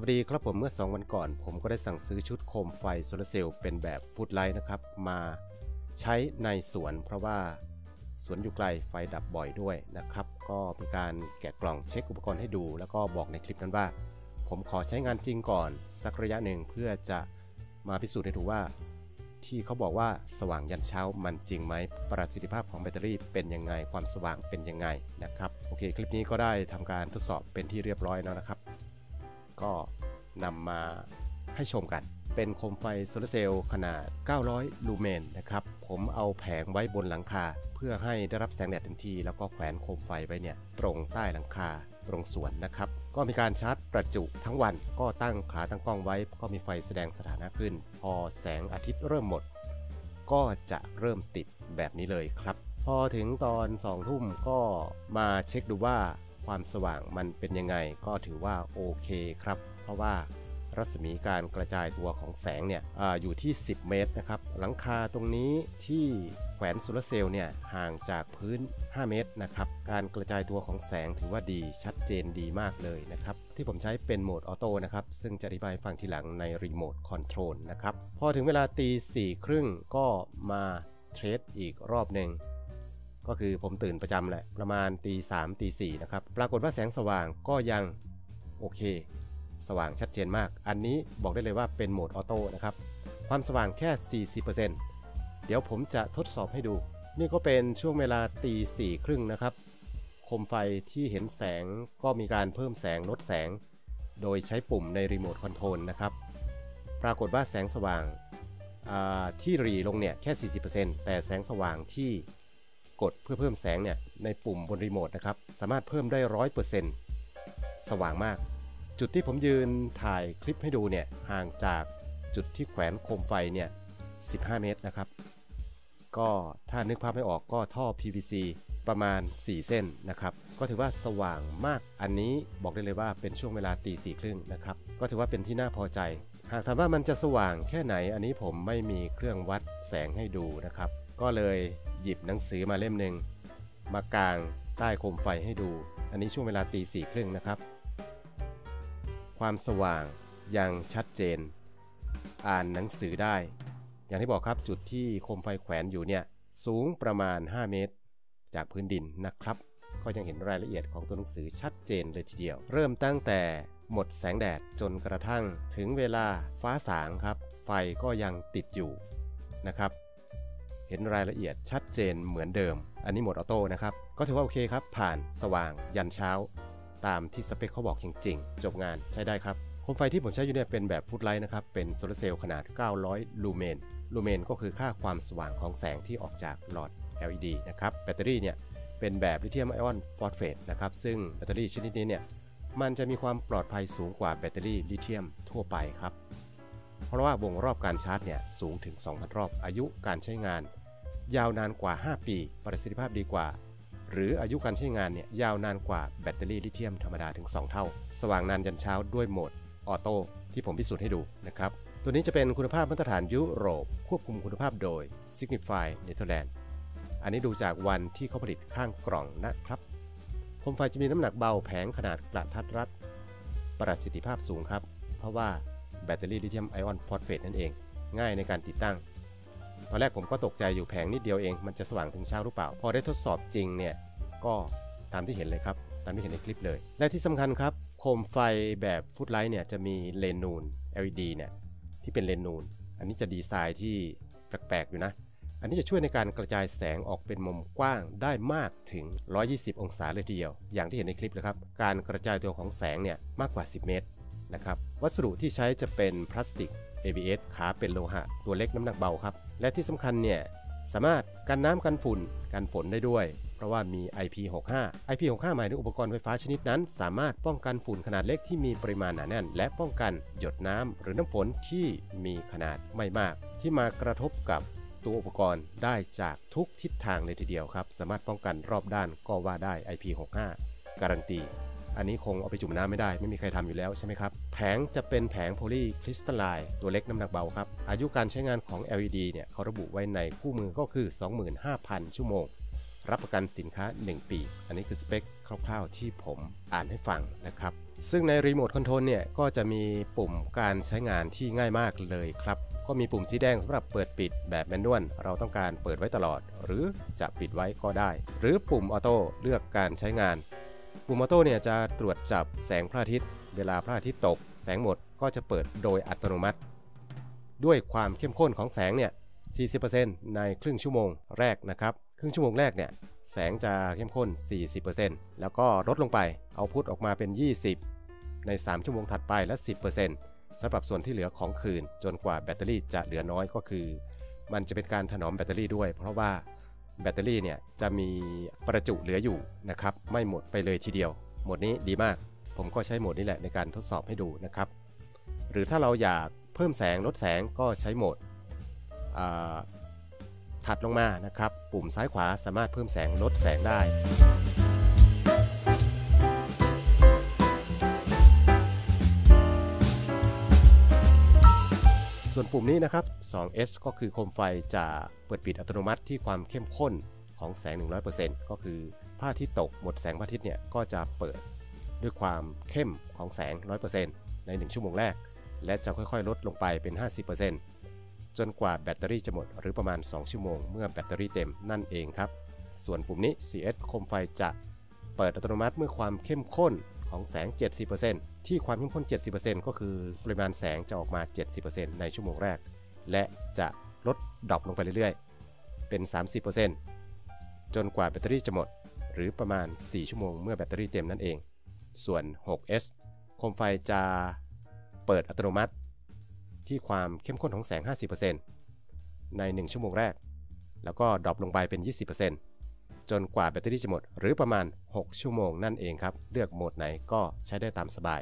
วัสดีครับผมเมื่อ 2 วันก่อน ผมก็ได้สั่งซื้อชุดโคมไฟโซลาร์เซลล์เป็นแบบ floodlight นะครับ มาใช้ในสวน เพราะว่าสวนอยู่ไกลไฟดับบ่อยด้วยนะครับ ก็มีการแกะกล่องเช็คอุปกรณ์ให้ดู แล้วก็บอกในคลิปนั้นว่า ผมขอใช้งานจริงก่อน สักระยะหนึ่งเพื่อจะมาพิสูจน์ให้ดูว่า ที่เขาบอกว่าสว่างยันเช้ามันจริงไหมประสิทธิภาพของแบตเตอรี่เป็นยังไงความสว่างเป็นยังไงนะครับโอเค คลิปนี้ก็ได้ทำการทดสอบเป็นที่เรียบร้อยแล้วนะครับ ก็นำมาให้ชมกัน เป็นโคมไฟโซลาเซลล์ขนาด 900 ลูเมนนะครับ ผมเอาแผงไว้บนหลังคา เพื่อให้ได้รับแสงแดดเต็มที่ แล้วก็แขวนโคมไฟไว้เนี่ยตรงใต้หลังคาตรงสวนนะครับ ก็มีการชาร์จประจุทั้งวัน ก็ตั้งขาตั้งกล้องไว้ ก็มีไฟแสดงสถานะขึ้น พอแสงอาทิตย์เริ่มหมด ก็จะเริ่มติดแบบนี้เลยครับ พอถึงตอน2ทุ่มก็มาเช็คดูว่า ความสว่างมันเป็นยังไงก็ถือว่าโอเคครับ เพราะว่ารัศมีการกระจายตัวของแสงเนี่ยอยู่ที่ 10 เมตรนะครับหลังคาตรงนี้ที่แขวนโซลาร์เซลล์เนี่ยห่างจากพื้น 5 เมตรนะครับการกระจายตัวของแสงถือว่าดีชัดเจนดีมากเลยนะครับที่ผมใช้เป็นโหมด auto นะครับซึ่งจะอธิบายฟังทีหลังในรีโมทคอนโทรลนะครับพอถึงเวลาตีสี่ครึ่งก็มาเทรดอีกรอบหนึ่ง ก็คือผมตื่นประจำแหละประมาณตีสามตีสี่นะครับ ปรากฏว่าแสงสว่างก็ยังโอเค สว่างชัดเจนมาก อันนี้บอกได้เลยว่าเป็นโหมดออโต้นะครับ ความสว่างแค่ 40%เดี๋ยวผมจะทดสอบให้ดู นี่ก็เป็นช่วงเวลาตีสี่ครึ่งนะครับโคมไฟที่เห็นแสงก็มีการเพิ่มแสงลดแสง โดยใช้ปุ่มในรีโมทคอนโทรลนะครับ ปรากฏว่าแสงสว่างที่รีลงเนี่ยแค่ 40%แต่แสงสว่างที่ กดเพื่อเพิ่มแสงเนี่ยในปุ่มบนรีโมทนะครับสามารถเพิ่มได้100%สว่างมาก จุดที่ผมยืนถ่ายคลิปให้ดูเนี่ยห่างจากจุดที่แขวนโคมไฟเนี่ย15 เมตรนะครับ ก็ถ้านึกภาพไม่ออกก็ท่อ PVC ประมาณ 4 เส้นนะครับ ก็ถือว่าสว่างมาก อันนี้บอกได้เลยว่าเป็นช่วงเวลาตีสี่ครึ่งนะครับ ก็ถือว่าเป็นที่น่าพอใจ หากถามว่ามันจะสว่างแค่ไหน อันนี้ผมไม่มีเครื่องวัดแสงให้ดูนะครับ ก็เลยหยิบหนังสือมาเล่มหนึ่งมากางใต้โคมไฟให้ดู อันนี้ช่วงเวลาตีสี่ครึ่งนะครับ ความสว่างยังชัดเจน อ่านหนังสือได้ อย่างที่บอกครับจุดที่โคมไฟแขวนอยู่เนี่ยสูงประมาณ 5 เมตร จากพื้นดินนะครับ ก็ยังเห็นรายละเอียดของตัวหนังสือชัดเจนเลยทีเดียว เริ่มตั้งแต่หมดแสงแดดจนกระทั่งถึงเวลาฟ้าสางครับ ไฟก็ยังติดอยู่นะครับ เห็นรายละเอียดชัดเจนเหมือนเดิม อันนี้โหมด auto นะครับ ก็ถือว่าโอเคครับ ผ่านสว่างยันเช้า ตามที่สเปคเขาบอกจริงๆ จบงานใช้ได้ครับโคมไฟที่ผมใช้อยู่เนี่ยเป็นแบบ floodlight นะครับ เป็นโซลาร์เซลล์ขนาด 900 ลูเมน ลูเมนก็คือค่าความสว่างของแสงที่ออกจากหลอด LED นะครับ แบตเตอรี่เนี่ยเป็นแบบลิเธียมไอออนฟอสเฟตนะครับ ซึ่งแบตเตอรี่ชนิดนี้เนี่ยมันจะมีความปลอดภัยสูงกว่าแบตเตอรี่ลิเธียมทั่วไปครับ เพราะว่าวงรอบการชาร์จเนี่ยสูงถึง 2,000 รอบ อายุการใช้งาน ยาวนานกว่า 5 ปี ประสิทธิภาพดีกว่า หรืออายุการใช้งานเนี่ยยาวนานกว่าแบตเตอรี่ลิเธียมธรรมดาถึง 2 เท่า สว่างนานยันเช้าด้วยโหมด auto ที่ผมพิสูจน์ให้ดูนะครับ ตัวนี้จะเป็นคุณภาพมาตรฐานยุโรป ควบคุมคุณภาพโดย Signify Netherlands อันนี้ดูจากวันที่เขาผลิตข้างกล่องนะครับโคมไฟจะมีน้ำหนักเบาแผงขนาดกะทัดรัด ประสิทธิภาพสูงครับ เพราะว่า แบตเตอรี่ลิเธียมไอออนฟอสเฟตนั่นเอง ง่ายในการติดตั้ง ตอนแรกผมก็ตกใจอยู่แผงนิดเดียวเอง มันจะสว่างถึงเช้าหรือเปล่า พอได้ทดสอบจริงเนี่ย ก็ตามที่เห็นเลยครับ ตามที่เห็นในคลิปเลย และที่สำคัญครับ โคมไฟแบบฟุตไลท์เนี่ยจะมีเลนนูน LED เนี่ยที่เป็นเลนนูน อันนี้จะดีไซน์ที่แปลกๆอยู่นะ อันนี้จะช่วยในการกระจายแสงออกเป็นมุมกว้างได้มากถึง 120 องศาเลยทีเดียว อย่างที่เห็นในคลิปเลยครับ การกระจายตัวของแสงเนี่ยมากกว่า 10 เมตร นะครับ วัสดุที่ใช้จะเป็นพลาสติก ABS ขาเป็นโลหะ ตัวเล็กน้ำหนักเบาครับ และที่สำคัญเนี่ยสามารถกันน้ำกันฝุ่นกันฝนได้ด้วย เพราะว่ามี IP65 IP65 หมายถึงอุปกรณ์ไฟฟ้าชนิดนั้น สามารถป้องกันฝุ่นขนาดเล็กที่มีปริมาณหนาแน่น และป้องกันหยดน้ำหรือน้ำฝนที่มีขนาดไม่มาก ที่มากระทบกับตัวอุปกรณ์ได้จากทุกทิศทางเลยทีเดียวครับ สามารถป้องกันรอบด้านก็ว่าได้ IP65 การันตี อันนี้คงเอาไปจุ่มน้ำไม่ได้ไม่มีใครทำอยู่แล้วใช่ไหมครับ แผงจะเป็นแผงโพลีคริสตัลไลน์ตัวเล็กน้ำหนักเบาครับ อายุการใช้งานของ LED เนี่ยเขาระบุไว้ในคู่มือก็คือ 25,000 ชั่วโมง รับประกันสินค้า 1 ปี อันนี้คือสเปคคร่าวๆที่ผมอ่านให้ฟังนะครับ ซึ่งในรีโมทคอนโทรลเนี่ยก็จะมีปุ่มการใช้งานที่ง่ายมากเลยครับก็มีปุ่มสีแดงสำหรับเปิดปิดแบบ manual เราต้องการเปิดไว้ตลอด หรือจะปิดไว้ก็ได้ หรือปุ่ม auto เลือกการใช้งาน ปุ่ม auto เนี่ยจะตรวจจับแสงพระอาทิตย์ เวลาพระอาทิตย์ตก แสงหมดก็จะเปิดโดยอัตโนมัติ ด้วยความเข้มข้นของแสงเนี่ย 40%ในครึ่งชั่วโมงแรกนะครับ ครึ่งชั่วโมงแรกเนี่ยแสงจะเข้มข้น 40%แล้วก็ลดลงไปเอาพุทออกมาเป็น 20 ใน 3 ชั่วโมงถัดไปและ 10%สำหรับส่วนที่เหลือของคืน จนกว่าแบตเตอรี่จะเหลือน้อยก็คือ มันจะเป็นการถนอมแบตเตอรี่ด้วย เพราะว่า แบตเตอรี่เนี่ยจะมีประจุเหลืออยู่นะครับไม่หมดไปเลยทีเดียว โหมดนี้ดีมาก ผมก็ใช้โหมดนี้แหละในการทดสอบให้ดูนะครับ หรือถ้าเราอยากเพิ่มแสงลดแสงก็ใช้โหมดถัดลงมานะครับ ปุ่มซ้ายขวาสามารถเพิ่มแสงลดแสงได้ ส่วนปุ่มนี้นะครับ 2S ก็คือโคมไฟจะเปิดปิดอัตโนมัติที่ความเข้มข้นของแสง 100%ก็คือผ้าที่ตกหมดแสงพระอาทิตย์เนี่ยก็จะเปิดด้วยความเข้มของแสง 100%ใน 1 ชั่วโมงแรก และจะค่อยๆ ลดลงไปเป็น 50%จนกว่าแบตเตอรี่จะหมดหรือประมาณ 2 ชั่วโมง เมื่อแบตเตอรี่เต็มนั่นเองครับ ส่วนปุ่มนี้ CS โคมไฟจะเปิดอัตโนมัติเมื่อความเข้มข้น ของแสง 70%ที่ความเข้มข้น 70%ก็คือปริมาณแสงจะออกมา 70%ในชั่วโมงแรก และจะลด drop ลงไปเรื่อยๆ เป็น 30%จนกว่าแบตเตอรี่จะหมด หรือประมาณ 4 ชั่วโมงเมื่อแบตเตอรี่เต็มนั่นเอง ส่วน 6S โคมไฟจะเปิดอัตโนมัติ ที่ความเข้มข้นของแสง 50%ใน 1 ชั่วโมงแรก แล้วก็ดรอปลงไปเป็น 20% จนกว่าแบตเตอรี่จะหมด หรือประมาณ 6 ชั่วโมงนั่นเองครับ เลือกโหมดไหนก็ใช้ได้ตามสบาย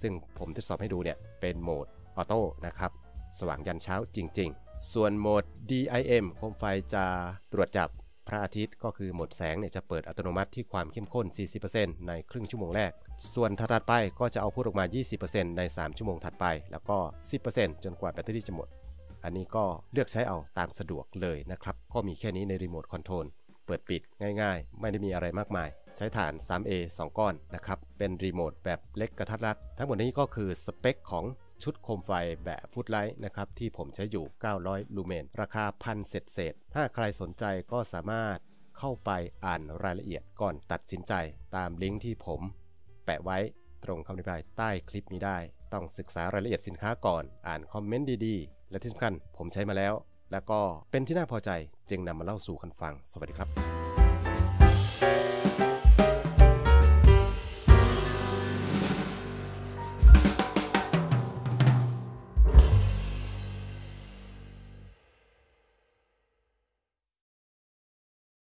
ซึ่งผมทดสอบให้ดูเนี่ย เป็นโหมดออโต้นะครับ สว่างยันเช้าจริง ๆ ส่วนโหมด DIM โคมไฟจะตรวจจับพระอาทิตย์ก็คือโหมดแสงเนี่ยจะเปิดอัตโนมัติที่ความเข้มข้น 40%ในครึ่งชั่วโมงแรก ส่วนถัดไปก็จะเอาพุทออกมา 20%ใน 3 ชั่วโมงถัดไป แล้วก็ 10%จนกว่าแบตเตอรี่จะหมด อันนี้ก็เลือกใช้เอาตามสะดวกเลยนะครับ ก็มีแค่นี้ในรีโมทคอนโทรล เปิดปิดง่ายๆ ไม่ได้มีอะไรมากมาย ใช้ฐาน 3A 2 ก้อนนะครับ เป็นรีโมทแบบเล็กกระทัดรัด ทั้งหมดนี้ก็คือสเปคของชุดโคมไฟแบบฟุตไลท์นะครับ ที่ผมใช้อยู่ 900 ลูเมน ราคาพันเศษเศษ ถ้าใครสนใจก็สามารถเข้าไปอ่านรายละเอียดก่อนตัดสินใจตามลิงก์ที่ผม แปะไว้ตรงคำอธิบายใต้คลิปนี้ได้ ต้องศึกษารายละเอียดสินค้าก่อนอ่านคอมเมนต์ดีๆ และที่สำคัญผมใช้มาแล้ว แล้วก็เป็นที่น่าพอใจจึงนำมาเล่าสู่กันฟัง สวัสดีครับ